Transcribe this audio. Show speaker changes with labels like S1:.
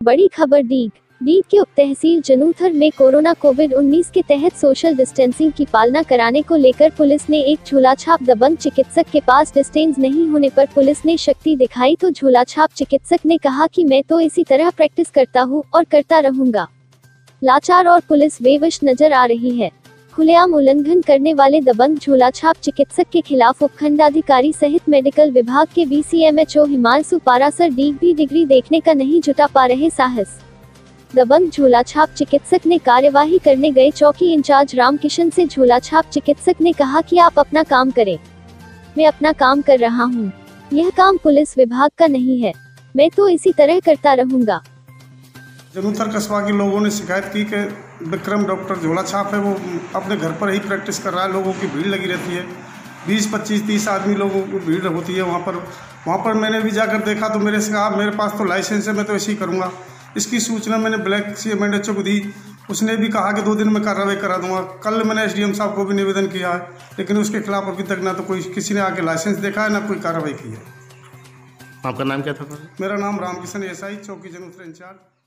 S1: बड़ी खबर दीग दीग के उप तहसील जनूथर में कोरोना कोविड 19 के तहत सोशल डिस्टेंसिंग की पालना कराने को लेकर पुलिस ने एक झूलाछाप दबंग चिकित्सक के पास डिस्टेंस नहीं होने पर पुलिस ने शक्ति दिखाई तो झूलाछाप चिकित्सक ने कहा कि मैं तो इसी तरह प्रैक्टिस करता हूँ और करता रहूँगा। लाचार और पुलिस बेवश नज़र आ रही है। खुलेआम उल्लंघन करने वाले दबंग झोला छाप चिकित्सक के खिलाफ उपखंडाधिकारी सहित मेडिकल विभाग के बीसीएमएचओ हिमांशु पारासर डी भी डिग्री देखने का नहीं जुटा पा रहे साहस। दबंग झोला छाप चिकित्सक ने कार्यवाही करने गए चौकी इंचार्ज रामकिशन से झोला छाप चिकित्सक ने कहा कि आप अपना काम करें। मैं अपना काम कर रहा हूँ। यह काम पुलिस विभाग का नहीं है। मैं तो इसी तरह करता रहूँगा।
S2: जमुथर कस्बा के लोगों ने शिकायत की कि विक्रम डॉक्टर झोला छाप है वो अपने घर पर ही प्रैक्टिस कर रहा है लोगों की भीड़ लगी रहती है। बीस पच्चीस तीस आदमी लोगों की भीड़ होती है वहाँ पर। वहाँ पर मैंने भी जाकर देखा तो मेरे से कहा मेरे पास तो लाइसेंस है मैं तो ऐसे ही करूँगा। इसकी सूचना मैंने ब्लैक सी एम को दी। उसने भी कहा कि दो दिन में कार्रवाई करा दूँगा। कल मैंने एसडीएम साहब को भी निवेदन किया है लेकिन उसके खिलाफ अभी तक ना तो कोई किसी ने आके लाइसेंस देखा है ना कोई कार्रवाई की है।
S3: आपका नाम क्या था?
S2: मेरा नाम रामकिशन एस आई चौकी जनूथर इंचार्ज।